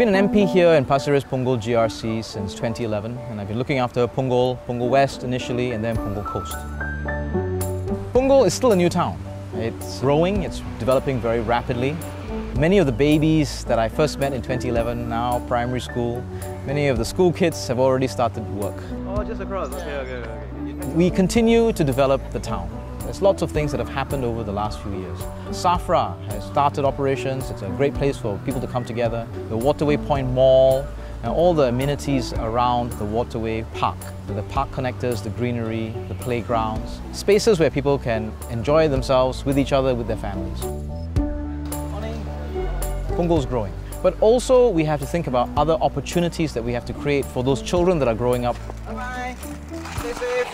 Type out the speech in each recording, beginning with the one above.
been an MP here in Pasir Ris Punggol GRC since 2011 and I've been looking after Punggol, Punggol West initially and then Punggol Coast. Punggol is still a new town. It's growing, it's developing very rapidly. Many of the babies that I first met in 2011 now primary school, many of the school kids have already started work. Oh, just across. Okay, okay, okay. We continue to develop the town. There's lots of things that have happened over the last few years. SAFRA has started operations. It's a great place for people to come together. The Waterway Point Mall and all the amenities around the Waterway Park. The park connectors, the greenery, the playgrounds. Spaces where people can enjoy themselves with each other, with their families. Punggol's growing. But also we have to think about other opportunities that we have to create for those children that are growing up. Bye-bye. Stay safe.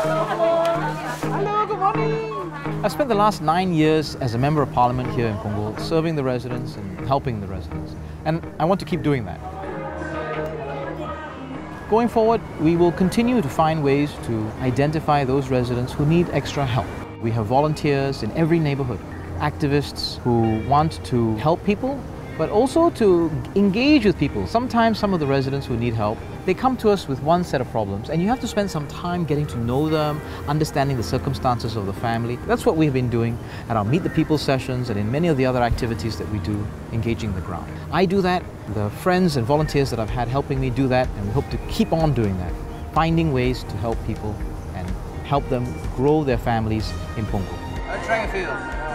Hello, hello. Hello, good morning. I've spent the last nine years as a Member of Parliament here in Punggol, serving the residents and helping the residents. And I want to keep doing that. Going forward, we will continue to find ways to identify those residents who need extra help. We have volunteers in every neighborhood, activists who want to help people but also to engage with people. Sometimes some of the residents who need help, they come to us with one set of problems and you have to spend some time getting to know them, understanding the circumstances of the family. That's what we've been doing at our Meet the People sessions and in many of the other activities that we do, engaging the ground. I do that, the friends and volunteers that I've had helping me do that, and we hope to keep on doing that, finding ways to help people and help them grow their families in and field.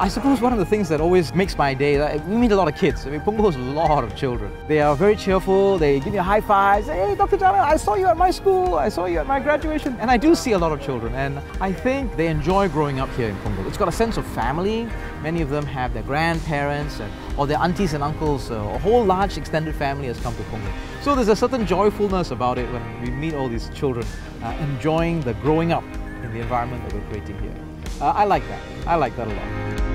I suppose one of the things that always makes my day, like, we meet a lot of kids. I mean, Punggol has a lot of children. They are very cheerful, they give you high fives. Hey, Dr. Janil, I saw you at my school, I saw you at my graduation. And I do see a lot of children, and I think they enjoy growing up here in Punggol. It's got a sense of family. Many of them have their grandparents and, or their aunties and uncles. Uh, a whole large extended family has come to Punggol. So there's a certain joyfulness about it when we meet all these children uh, enjoying the growing up in the environment that we're creating here. Uh, I like that. I like that a lot.